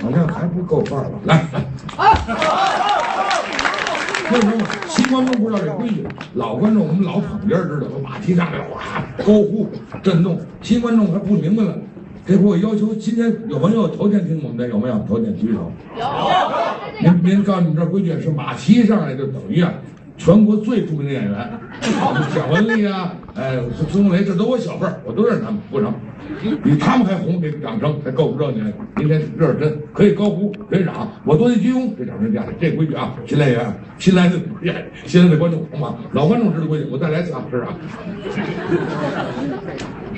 好像还不够范儿吧？来，为什么新观众不知道这规矩？老观众我们老捧哏儿知道，我马蹄上来哗高呼震动，新观众还不明白了。这给我要求，今天有朋友头天听我们的有没有？头天举手。有您您告诉你们这规矩是马蹄上来就等于啊，全国最著名的演员，蒋雯丽啊，哎，孙红雷，这都我小辈儿，我都认识他们，不成，比他们还红，这掌声才够不着你。今天热身可以高呼人掌，我多谢鞠躬，这掌声下来，这规矩啊，新来演员，新来的演，新来的观众好吗？老观众知道规矩，我再来一次啊，是啊。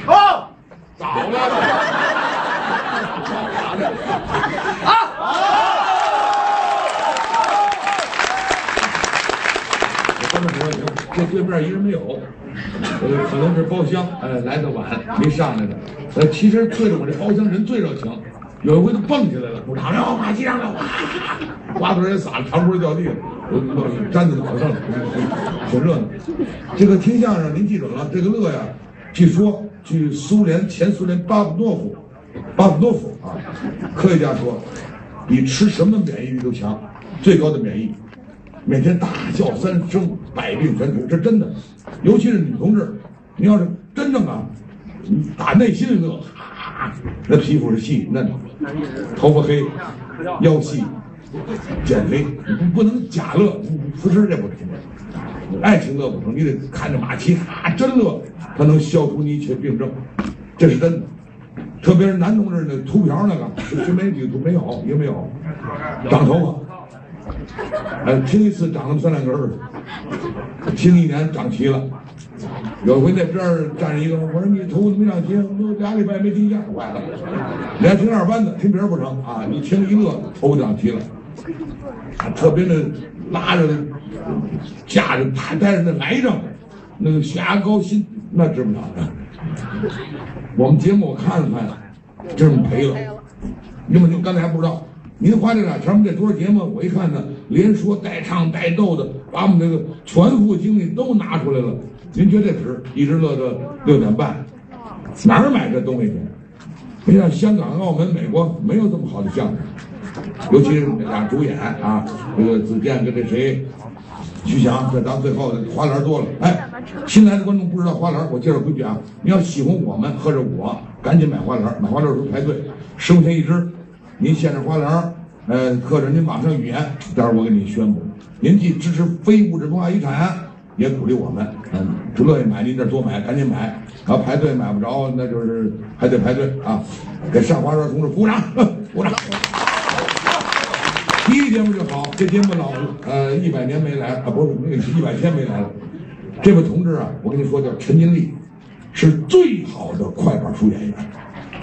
好，早了朋对面一人没有，呃，可能是包厢，呃，来的晚没上来的。呃，其实对着我这包厢人最热情，有一回都蹦起来了，鼓掌，然后马机上了，哇，瓜子也撒了，糖葫芦掉地了，我粘在脑上了，挺热闹。这个听相声您记准了，这个乐呀，据说据苏联前苏联巴甫诺夫，巴甫诺夫啊，科学家说，比吃什么免疫力都强，最高的免疫。每天大笑三声，百病全除，这真的。尤其是女同志，你要是真正啊，打内心里乐，哈，那皮肤是细嫩，头发黑，腰细，减肥，不能假乐，扶持这不行。爱情乐不成，你得看着马蹄，啊，真乐，它能消除你一切病症，这是真的。特别是男同志那秃瓢那个，是没几个没有，有没有，长头发。哎，听一次长了三两根儿，听一年长齐了。有一回那边站着一个，我说你头发没长齐，我俩礼拜没听见，坏了。连听二班的，听别人不成啊，你听一乐，头发长齐了。特别的拉着架着还带着那癌症，那个血压高心那治不了的。我们节目我看了看，真是赔了。因为就刚才还不知道。您花这俩钱，我们这多少节目？我一看呢，连说带唱带逗的，把我们这个全副精力都拿出来了。您觉得值？一直乐到六点半，哪儿买这东西去？你像香港、澳门、美国没有这么好的相声，尤其是俩主演啊，这个子健跟这谁，徐翔，这当最后的花篮多了。哎，新来的观众不知道花篮，我介绍规矩啊，你要喜欢我们或者我，赶紧买花篮，买花篮的时候排队，十块钱一支。您献上花篮，呃，刻着您马上语言，待会儿我给您宣布。您既支持非物质文化遗产，也鼓励我们，嗯，不乐意买，您这多买，赶紧买。要排队买不着，那就是还得排队啊。给上花篮同志鼓掌，鼓掌。第一节目就好，这节目老呃一百年没来啊，不是那个一百天没来了。这位同志啊，我跟你说叫陈金丽，是最好的快板书演员。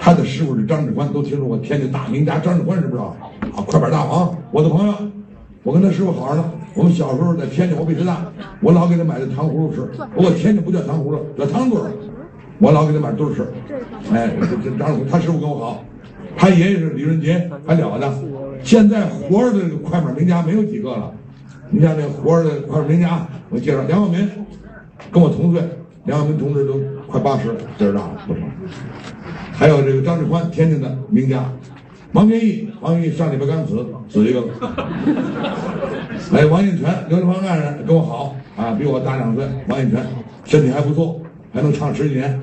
他的师傅是张志宽，都听说过天津大名家张志宽，知不知道？啊，快板大王，我的朋友，我跟他师傅好着呢。我们小时候在天津，我比他大，我老给他买的糖葫芦吃。不过天津不叫糖葫芦，叫糖墩儿。我老给他买都是吃。哎，这这张志宽，他师傅跟我好，他爷爷是李润杰，还了得。现在活着的快板名家没有几个了。你像那活着的快板名家，我介绍梁晓民，跟我同岁，梁晓民同志都快八十了，劲儿大了，不少。还有这个张志宽，天津的名家，王天义，王天义上礼拜刚死，死一个 了。哎，王印泉，刘德华爱人，跟我好啊，比我大两岁。王印泉身体还不错，还能唱十几年。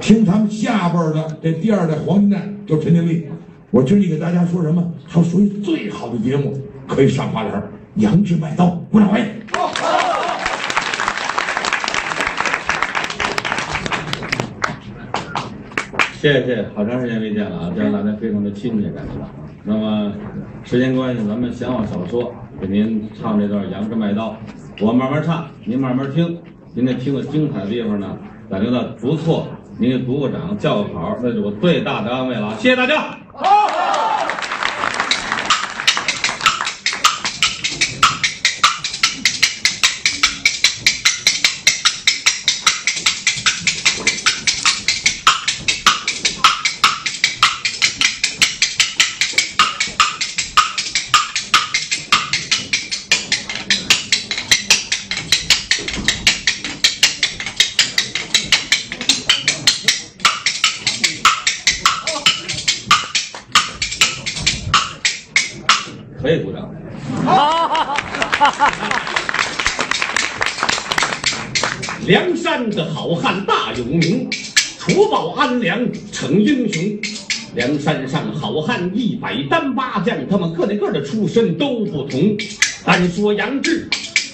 听他们下边的这第二代黄金代，就陈经理。我今儿给大家说什么？他属于最好的节目，可以上花篮。杨志卖刀，鼓掌喂。谢谢，好长时间没见了啊，见大家非常的亲切感觉。那么时间关系，咱们闲话少说，给您唱这段《杨枝麦刀》，我慢慢唱，您慢慢听。今天听的精彩的地方呢，感觉到不错，您给鼓个掌，叫个好，那是我最大的安慰了。谢谢大家。的好汉大有名，除暴安良成英雄。梁山上好汉一百单八将，他们个个的出身都不同。单说杨志，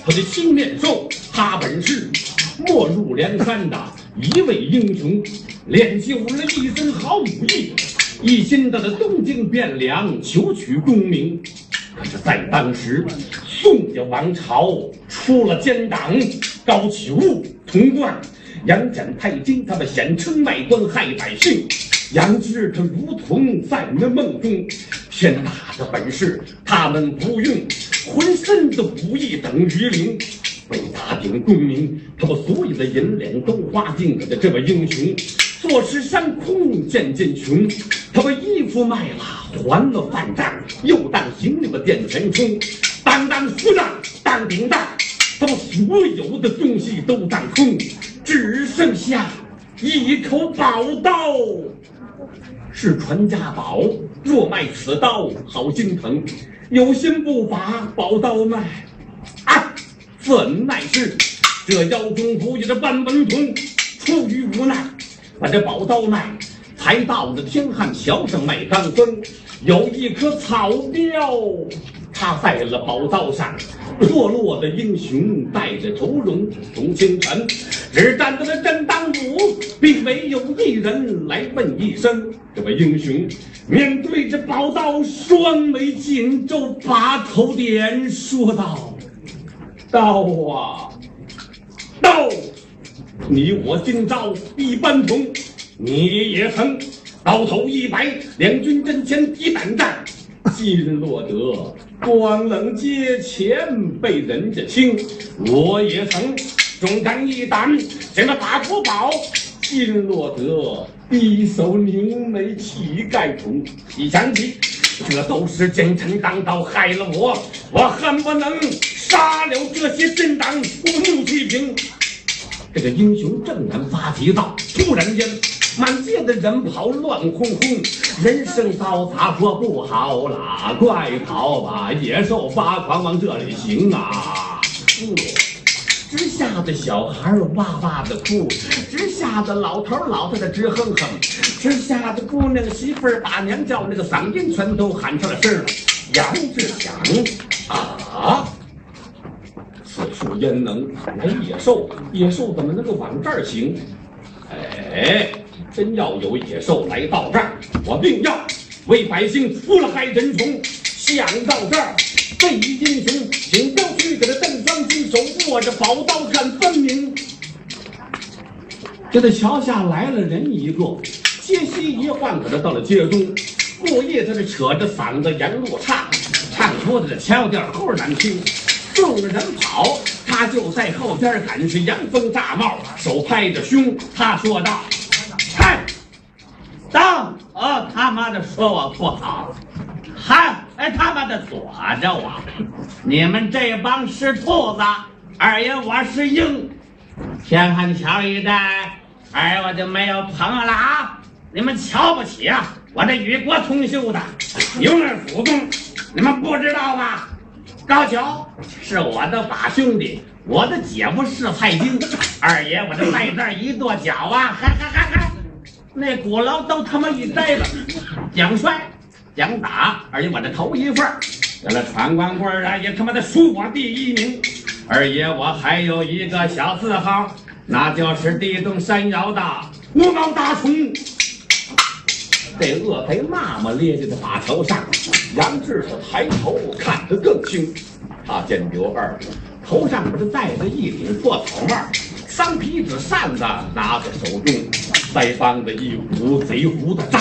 他的青面兽，他本是没入梁山的一位英雄，练就了一身好武艺，一心的东京汴梁求取功名。可是，在当时，宋家王朝出了奸党高启物童贯、杨戬、太金，他们险称卖官害百姓。杨志他如同在那梦中，天大的本事他们不用，浑身的武艺等于零。为打鼎功名，他把所有的银两都花尽了的这位英雄，坐吃山空渐渐穷。他把衣服卖了，还了饭账，又当行李把店钱充，当当夫当当顶当，把所有的东西都当空，只剩下一口宝刀。是传家宝，若卖此刀，好心疼。有心不把宝刀卖，啊，怎奈是这腰中不有这半文铜，出于无奈，把这宝刀卖，才到了天汉桥上卖钢针。有一颗草标插在了宝刀上，落落的英雄带着愁容从清晨，只站在了正当午，并没有一人来问一声。这位英雄面对着宝刀，双眉紧皱，把头点，说道：“刀啊，刀！你我今朝一般同，你也曾刀头一摆，两军阵前敌胆战。今落得光冷阶前被人家轻，我也曾忠肝义胆，将那大国宝。今落得匕首凝眉乞丐头，一想起，这都是奸臣当道害了我，我恨不能杀了这些奸党，公怒气平。这个英雄正然发急躁，突然间，满街的人跑乱哄哄，人声嘈杂，说不好啦，快跑吧！野兽发狂往这里行啊！直吓得小孩哇哇的哭，直吓得老头老太太直哼哼，直吓得姑娘媳妇儿把娘叫那个嗓音全都喊出了声了。杨志想啊，此处焉能来野兽？野兽怎么能够往这儿行？哎，真要有野兽来到这儿，我定要为百姓除了害人虫。想到这儿，这一英雄请镖去给他邓双金手握着宝刀看分明。这个桥下来了人一个，街西一晃，可他到了街中，过夜他这扯着嗓子沿路唱，唱出的这腔调齁难听。众人跑，他就在后边赶，是扬风炸帽，手拍着胸，他说道：“嗨，当哦他妈的说我不好，还，哎他妈的躲着我！你们这帮是兔子，二爷我是鹰。天汉桥一带，二爷我就没有朋友了啊！你们瞧不起啊！我这与国同修的永二祖宗，你们不知道吧？高俅是我的把兄弟，我的姐夫是蔡京，二爷我这在这一跺脚啊，嗨嗨嗨嗨，那鼓楼都他妈一呆了。蒋帅、蒋打，二爷我这头一份儿，这了传光棍儿啊，也他妈的数我第一名。二爷我还有一个小字号，那就是地动山摇的无毛大虫。这恶贼骂骂咧咧的把头上，杨志是抬头看得更清。他见刘二头上不是戴着一顶破草帽，三皮纸扇子拿在手中，腮帮子一股贼胡子炸，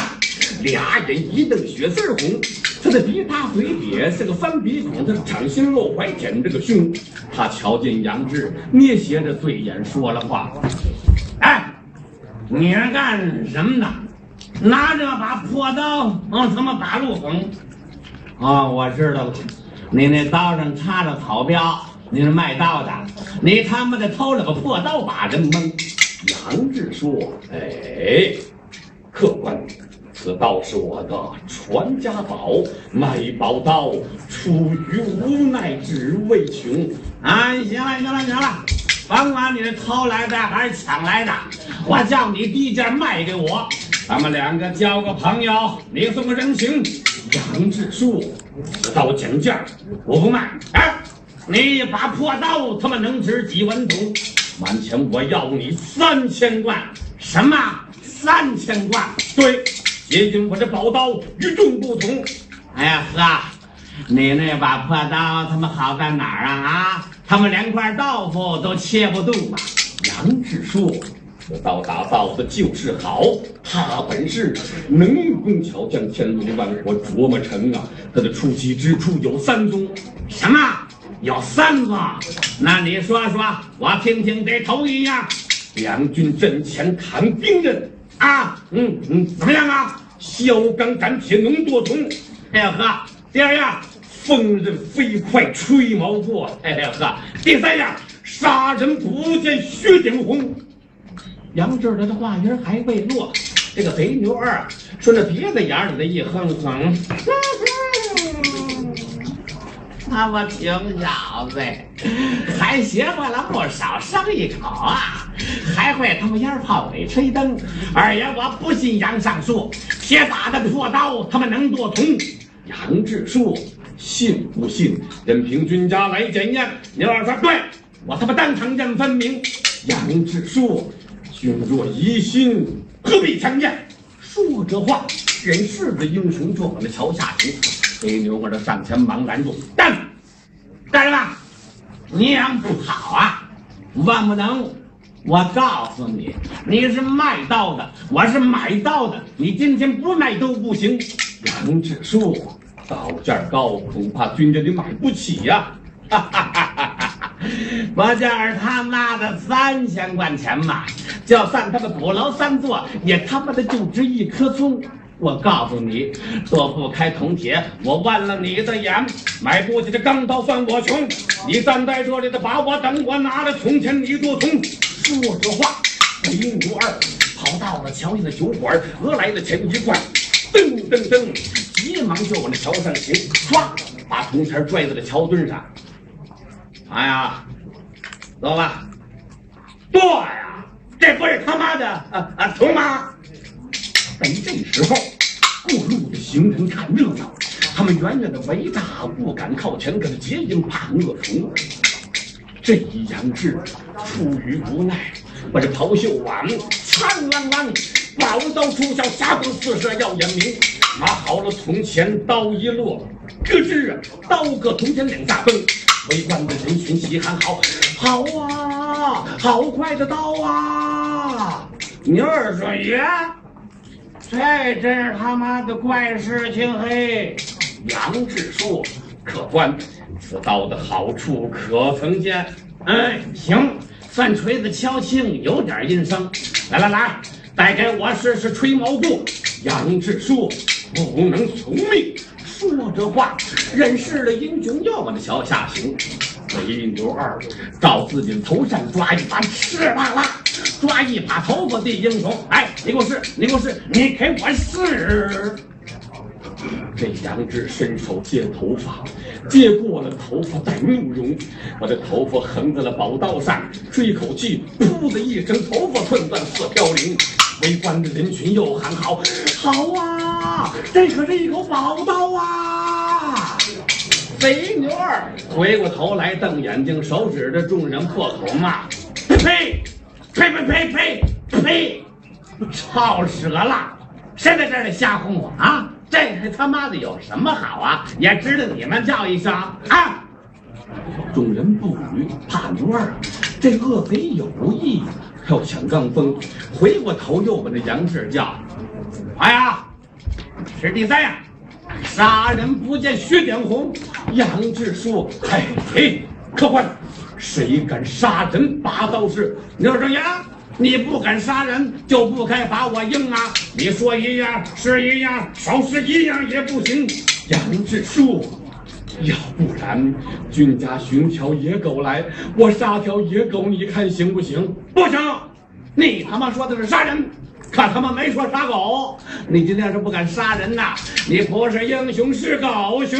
俩眼一瞪血丝红。他的鼻塌嘴瘪是个翻鼻孔，他掌心露怀舔着个胸。他瞧见杨志，捏斜着醉眼说了话：“哎，你是干什么的？”拿着把破刀，嗯，怎么把路拱？啊，我知道了，你那刀上插着草标，你是卖刀的，你他妈的偷了个破刀把人蒙。杨志说：“哎，客官，此刀是我的传家宝，卖宝刀出于无奈之为穷。啊，行了行了行了，甭管你是偷来的还是抢来的，我叫你低价卖给我，咱们两个交个朋友，你送个人情。杨志说，此刀讲价，我不卖。哎，你一把破刀，他妈能值几文铜？满钱我要你三千贯。什么？三千贯？对，也因我这宝刀与众不同。哎呀呵，你那把破刀他妈好在哪儿啊？啊，他们连块豆腐都切不动啊！杨志说。这刀打造的就是好，他本是能工巧匠，天龙万国琢磨成啊。他的出奇之处有三宗。什么？有三宗？那你说说，我听听这头一样。两军阵前砍兵刃啊，嗯嗯，怎么样啊？削钢斩铁能多铜。哎呀呵，第二样，锋刃飞快吹毛过。哎呀呵，第三样，杀人不见血点红。杨志的话音还未落，这个贼牛二顺着别的眼里的一哼哼。他妈挺小子，还学会了不少生意口啊，还会他妈烟炮尾吹灯。二爷，我不信杨上树，铁打的破刀他妈能多铜？杨志书，信不信？任凭君家来检验。牛二说对，我他妈当场认分明。杨志书，君若疑心，何必强辩？说着话，人世的英雄就往那桥下行。黑牛儿的上前忙拦住，干干什么？娘不好啊！万不能！我告诉你，你是卖刀的，我是买刀的，你今天不卖都不行。杨志书，刀价高，恐怕军家你买不起呀！哈哈哈哈哈！我这儿他妈的三千块钱嘛，就算他妈鼓楼三座，也他妈的就值一棵葱。我告诉你，若不开铜铁，我剜了你的眼！买不起这钢刀算我穷，你站在这里的把我等我拿了铜钱，你做铜。说着话，贼牛二跑到了桥下的酒馆，讹来了钱一罐，噔噔噔，急忙就往那桥上行，唰，把铜钱拽在了桥墩上。哎呀，走吧。剁呀，这不是他妈的啊啊铜吗？在这时候，过路的行人看热闹，他们远远的围打，不敢靠前，跟他结印，怕恶虫。这一杨志出于无奈，把这袍袖挽，灿啷啷，宝刀出鞘，霞光四射耀眼明。拿好了铜钱，刀一落，咯吱啊，刀个铜钱两下崩。围观的人群齐喊好，好啊，好快的刀啊！牛二说爷。这真是他妈的怪事情嘿！杨志说：“客官，此刀的好处可曾见？”哎，行，算锤子敲磬，有点音声。来来来，再给我试试吹毛过。杨志说：“不能从命。”说着话，人世的英雄又往那桥下行。贼牛二照自己头上抓一把，哧啦啦，抓一把头发的英雄。哎，你给我试，你给我试，你给我试。这杨志伸手接头发，接过了头发带怒容，把这头发横在了宝刀上，吹口气，噗的一声，头发寸断四飘零。围观的人群又喊好，好啊，这可是一口宝刀啊！贼牛二回过头来瞪眼睛，手指着众人破口骂：“呸！呸呸呸呸呸！操折了！谁在这里瞎哄我啊？这他他妈的有什么好啊？也值得你们叫一声啊！”众人不语，怕牛二这恶贼有意要抢钢风，回过头又把那杨志叫：“哎呀，是第三样。”杀人不见血点红，杨志说：“嘿嘿，客官，谁敢杀人拔刀是？刘正阳，你不敢杀人，就不该把我硬啊！你说一样是一样，少是一样也不行。”杨志说：“要不然，君家寻条野狗来，我杀条野狗，你看行不行？不行！你他妈说的是杀人，可他妈没说杀狗，你今天是不敢杀人呐！你不是英雄是狗熊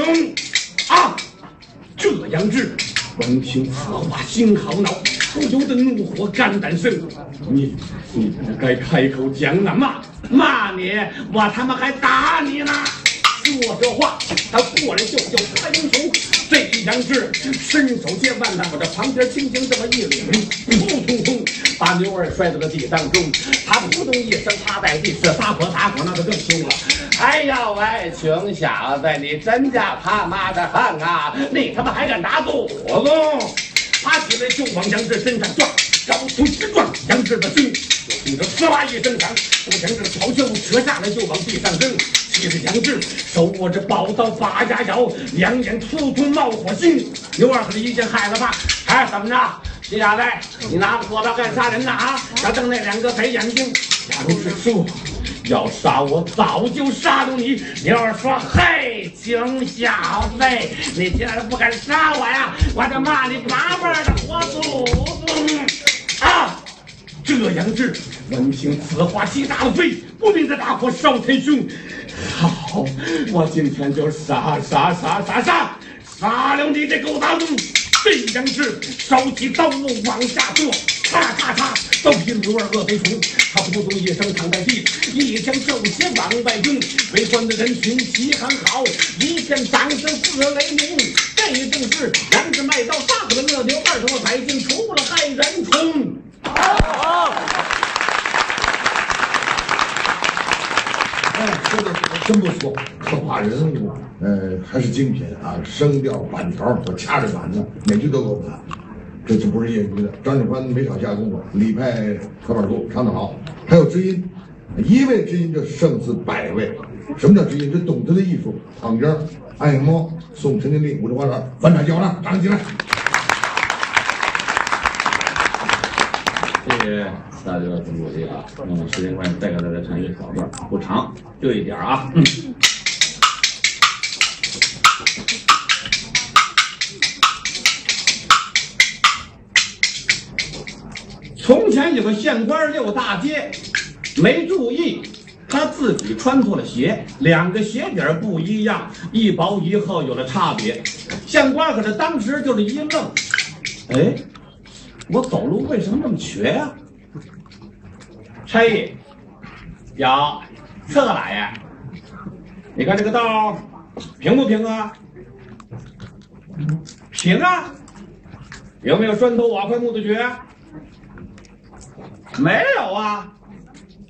啊！这杨志，闻听此话心好恼，不由得怒火肝胆生。你你不该开口讲那骂骂你，我他妈还打你呢！说这话，他过来就叫他英雄。这一杨志伸手接万难，我这旁边轻轻这么一领，扑通通把牛儿摔到了地当中。他扑通一声趴在地，是撒泼打滚那就更凶了。哎呀喂，穷小子，你真叫他妈的横啊！你他妈还敢打祖宗！爬起来就往杨志身上撞，高头直撞杨志的胸。就听着呲啦一声响，这杨志跑下路扯下来就往地上扔。气着杨志手握着宝刀把牙咬，两眼突突冒火星。牛二和一见害了怕，哎，怎么着？徐小子，你拿着火刀干杀人呢？啊，要瞪那两个贼眼睛。杨志说。要杀我早就杀了你！你要是说：“嘿，穷小子，你竟然不敢杀我呀！我就骂你八辈的活祖宗！”啊！这杨志闻听此话，气炸了肺，不明的大火烧天胸。好，我今天就杀杀杀杀杀杀了你这狗杂种！这杨志手起刀路往下剁，咔咔咔，刀劈牛儿恶贼虫。他扑通一声躺在地，一腔热血往外用。围观的人群齐喊好，一片掌声似雷鸣。这正是杨志卖刀杀死了那牛二头百姓，除了害人虫。哎，说的真不错，刻画人物，呃，还是精品啊，声调、板条都掐着板子，每句都够看。这就不是业余的，张景宽没少下功夫，李派科板书唱得好，还有知音，一位知音就胜似百位。什么叫知音？这懂他的艺术。躺江、爱猫、送陈经理、五枝花篮、翻场叫了，掌起来！谢谢大家的努力啊！那么时间关系，再给大家唱一个小段，不长，就一点啊。嗯这个县官溜大街，没注意，他自己穿错了鞋，两个鞋底儿不一样，一薄一厚有了差别。县官可是当时就是一愣，哎，我走路为什么那么瘸呀、差役，有，这个老爷，你看这个道平不平啊？平啊，有没有砖头瓦块木头掘？没有啊，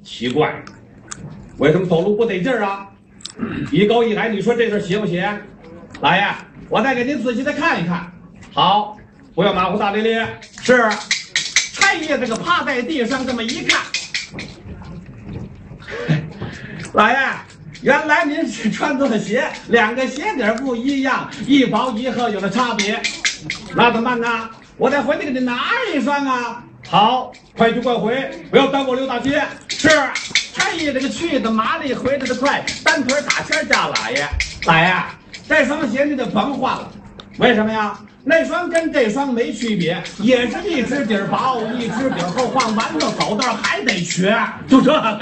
奇怪，为什么走路不得劲儿啊？一高一矮，你说这事儿邪不邪？老爷，我再给您仔细的看一看。好，不要马虎大咧咧。是，差爷这个趴在地上这么一看，老爷，原来您是穿错了鞋，两个鞋底儿不一样，一薄一厚有了差别。那怎么办呢？我得回去给您拿一双啊。好，快去快回，不要耽误我溜大街。是，嘿这个去的麻利，回来的快，单腿打圈架老爷。老爷，这双鞋你得甭换了，为什么呀？那双跟这双没区别，也是一只底儿薄，一只底儿厚，换完了走道还得瘸，就这个。